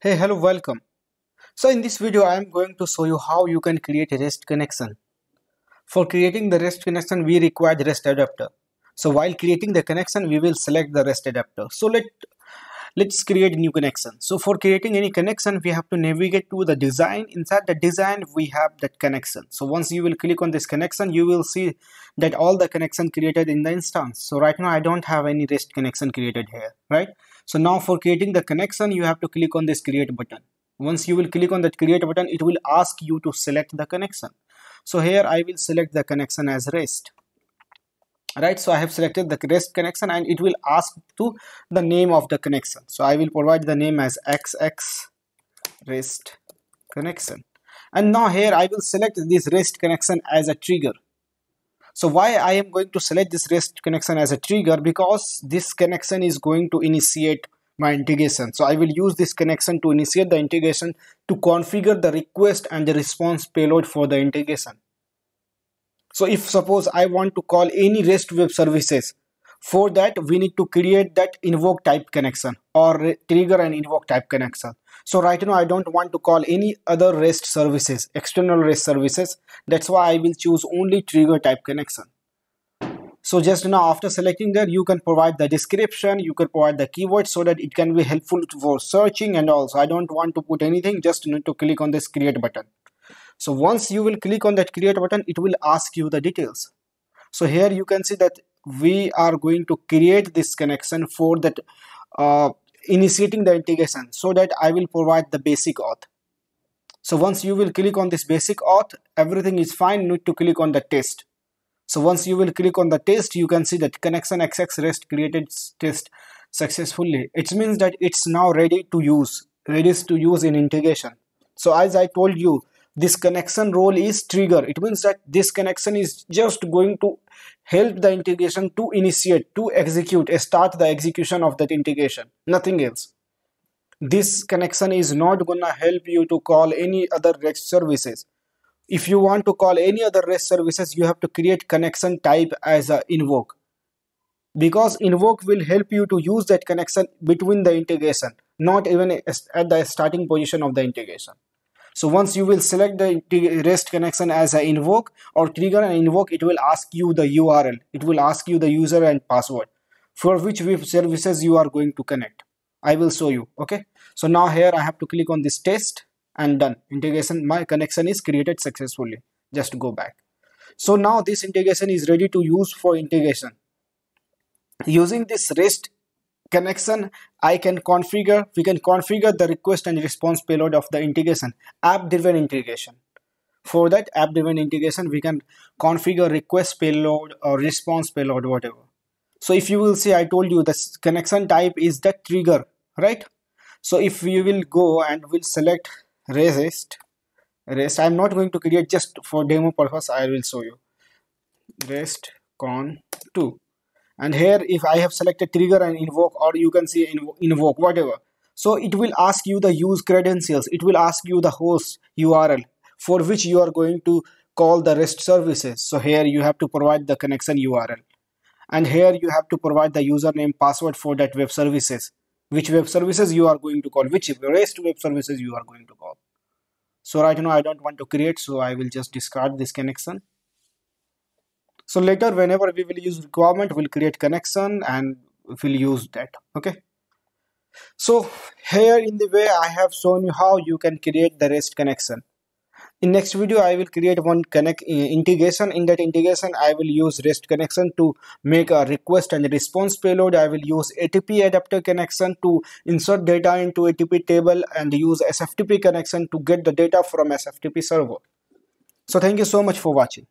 Hey, hello, welcome. So in this video, I am going to show you how you can create a REST connection. For creating the REST connection, we require the REST adapter. So while creating the connection, we will select the REST adapter. So let, let's create a new connection. So for creating any connection, we have to navigate to the design. Inside the design, we have that connection. So once you will click on this connection, you will see that all the connection created in the instance. So right now, I don't have any REST connection created here, right? So now for creating the connection, you have to click on this create button. Once you will click on that create button, it will ask you to select the connection. So here I will select the connection as REST. Right, so I have selected the REST connection and it will ask to the name of the connection. So I will provide the name as XX REST connection. And now here I will select this REST connection as a trigger. So why I am going to select this REST connection as a trigger because this connection is going to initiate my integration. So I will use this connection to initiate the integration to configure the request and the response payload for the integration. So if suppose I want to call any REST web services, for that we need to create that invoke type connection or trigger and invoke type connection. So right now i don't want to call any other rest services external rest services. That's why i will choose only trigger type connection. So just now after selecting that you can provide the description you can provide the keywords so that it can be helpful for searching and also. I don't want to put anything just need to click on this create button so once you will click on that create button it will ask you the details so here you can see that we are going to create this connection for that uh, initiating the integration so that I will provide the basic auth. So once you will click on this basic auth, everything is fine, you need to click on the test. So once you will click on the test, you can see that connection XX REST created test successfully. It means that it's now ready to use, ready to use in integration. So as I told you, this connection role is trigger. It means that this connection is just going to help the integration to initiate to execute start the execution of that integration. Nothing else. This connection is not gonna help you to call any other REST services. If you want to call any other REST services you have to create connection type as a invoke. Because invoke will help you to use that connection between the integration not even at the starting position of the integration so once you will select the REST connection as an invoke or trigger an invoke, it will ask you the URL. It will ask you the user and password for which web services you are going to connect. I will show you. Okay. So now here I have to click on this test and done. Integration, my connection is created successfully. Just go back. So now this integration is ready to use for integration. Using this REST connection I can configure we can configure the request and response payload of the integration app driven integration. For that app driven integration we can configure request payload or response payload whatever. So if you will see I told you the connection type is the trigger right? So if you will go and will select resist rest I'm not going to create just for demo purpose I will show you. Rest con 2 and here if I have selected trigger and invoke or you can see invoke whatever. So it will ask you the use credentials. It will ask you the host URL for which you are going to call the REST services. So here you have to provide the connection URL and here you have to provide the username password for that web services. Which web services you are going to call? Which REST web services you are going to call? So right now I don't want to create so I will just discard this connection so later whenever we will use requirement we'll create connection and we'll use that okay? So here in the way i have shown you how you can create the rest connection. In next video i will create one connect uh, integration. In that integration i will use rest connection to make a request and response payload. I will use atp adapter connection to insert data into atp table and use sftp connection to get the data from sftp server. So thank you so much for watching